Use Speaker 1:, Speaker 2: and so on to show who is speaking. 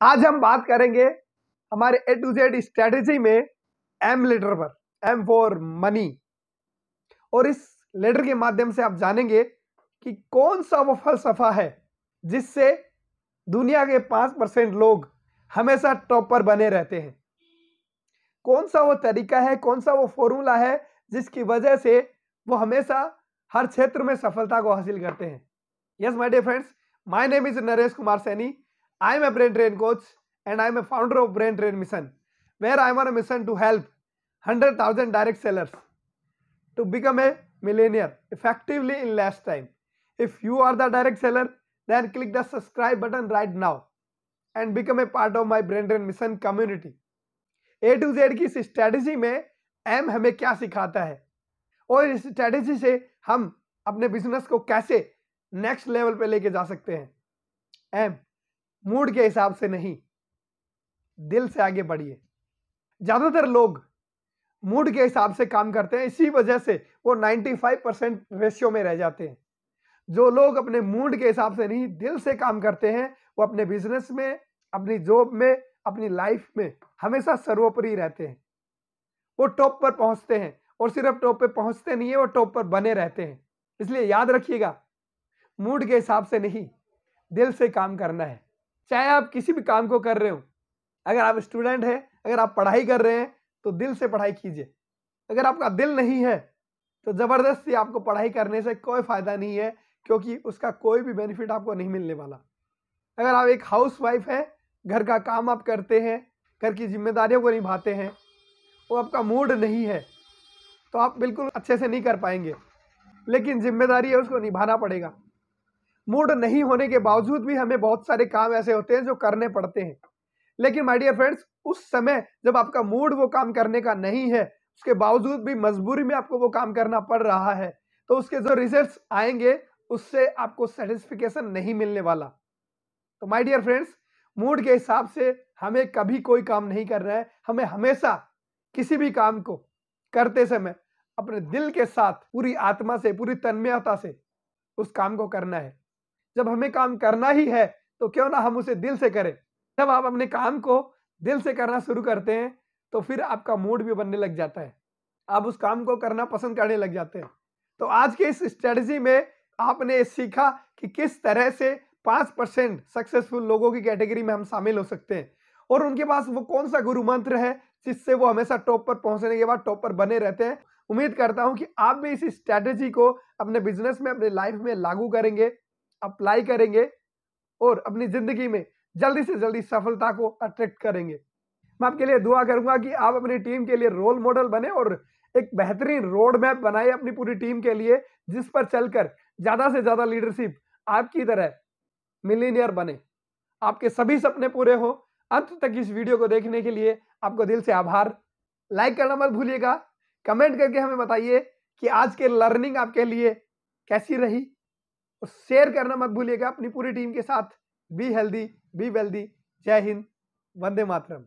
Speaker 1: आज हम बात करेंगे हमारे ए टू जेड स्ट्रेटेजी में एम लेटर पर एम फॉर मनी और इस लेटर के माध्यम से आप जानेंगे कि कौन सा वो फलसफा है जिससे दुनिया के पाँच परसेंट लोग हमेशा टॉप पर बने रहते हैं। कौन सा वो तरीका है, कौन सा वो फॉर्मूला है जिसकी वजह से वो हमेशा हर क्षेत्र में सफलता को हासिल करते हैं? Yes my dear friends my name is Naresh Kumar Saini I am a brain train coach and I am a founder of brain train mission where I am on mission to help hundred thousand direct sellers to become a millionaire effectively in less time. If you are the direct seller, then click the subscribe button right now and become a part of my Brain Drain Mission community. A to Z की इस strategy में M हमें क्या सिखाता है और इस strategy से हम अपने बिज़नेस को कैसे नेक्स्ट लेवल पे लेके जा सकते हैं एम मूड के हिसाब से नहीं। दिल से आगे बढ़िए। ज़्यादातर लोग मूड के हिसाब से काम करते हैं, इसी वजह से वो 95 परसेंट रेशियो में रह जाते हैं। जो लोग अपने मूड के हिसाब से नहीं, दिल से काम करते हैं, वो अपने बिज़नेस में, अपनी जॉब में, अपनी लाइफ में हमेशा सर्वोपरि रहते हैं। वो टॉप पर पहुँचते हैं और सिर्फ़ टॉप पर पहुँचते नहीं है, वो टॉप पर बने रहते हैं। इसलिए याद रखिएगा, मूड के हिसाब से नहीं, दिल से काम करना है। चाहे आप किसी भी काम को कर रहे हो, अगर आप स्टूडेंट हैं, अगर आप पढ़ाई कर रहे हैं तो दिल से पढ़ाई कीजिए। अगर आपका दिल नहीं है तो ज़बरदस्ती आपको पढ़ाई करने से कोई फ़ायदा नहीं है, क्योंकि उसका कोई भी बेनिफिट आपको नहीं मिलने वाला। अगर आप एक हाउस वाइफ है, घर का काम आप करते हैं, घर की जिम्मेदारियों को निभाते हैं, वो आपका मूड नहीं है तो आप बिल्कुल अच्छे से नहीं कर पाएँगे। लेकिन ज़िम्मेदारी है, उसको निभाना पड़ेगा। मूड नहीं होने के बावजूद भी हमें बहुत सारे काम ऐसे होते हैं जो करने पड़ते हैं। लेकिन माय डियर फ्रेंड्स उस समय जब आपका मूड वो काम करने का नहीं है, उसके बावजूद भी मजबूरी में आपको वो काम करना पड़ रहा है तो उसके जो रिजल्ट्स आएँगे, उससे आपको सेटिस्फिकेशन नहीं मिलने वाला। तो माय डियर फ्रेंड्स मूड के हिसाब से हमें कभी कोई काम नहीं करना है। हमें हमेशा किसी भी काम को करते समय अपने दिल के साथ, पूरी आत्मा से, पूरी तन्मयता से उस काम को करना है। जब हमें काम करना ही है तो क्यों ना हम उसे दिल से करें। जब आप अपने काम को दिल से करना शुरू करते हैं तो फिर आपका मूड भी बनने लग जाता है। आप उस काम को करना पसंद करने लग जाते हैं। तो आज के इस स्ट्रेटजी में आपने सीखा कि किस तरह से पाँच परसेंट सक्सेसफुल लोगों की कैटेगरी में हम शामिल हो सकते हैं। और उनके पास वो कौन सा गुरु मंत्र है, जिससे वो हमेशा टॉप पर पहुँचने के बाद टॉप पर बने रहते हैं? उम्मीद करता हूँ कि आप भी इस स्ट्रैटेजी को अपने बिज़नेस में, अपने लाइफ में लागू करेंगे। अप्लाई करेंगे और अपनी ज़िंदगी में जल्दी से जल्दी सफलता को अट्रैक्ट करेंगे। मैं आपके लिए दुआ करूँगा कि आप अपनी टीम के लिए रोल मॉडल बने और एक बेहतरीन रोड मैप बनाए अपनी पूरी टीम के लिए, जिस पर चलकर ज़्यादा से ज़्यादा लीडरशिप आपकी तरह मिलीनियर बने। आपके सभी सपने पूरे हो। अंत तक इस वीडियो को देखने के लिए आपको दिल से आभार। लाइक करना मत भूलिएगा। कमेंट करके हमें बताइए कि आज के लर्निंग आपके लिए कैसी रही। और शेयर करना मत भूलिएगा, अपनी पूरी टीम के साथ। बी हेल्दी, बी वेल्दी, जय हिंद, वंदे मातरम।